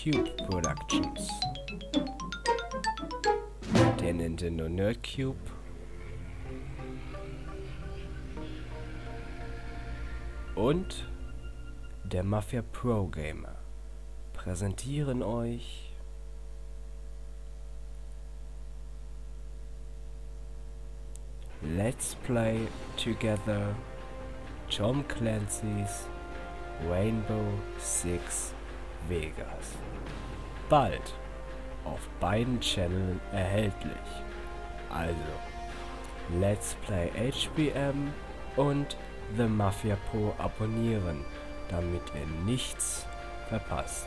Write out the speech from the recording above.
Cube Productions. Der Nintendo Nerd Cube. Und der Mafia Pro Gamer präsentieren euch Let's Play Together Tom Clancy's Rainbow Six Vegas. Bald auf beiden Channeln erhältlich. Also, Let's Play HBM und The Mafia Pro abonnieren, damit ihr nichts verpasst.